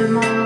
seulement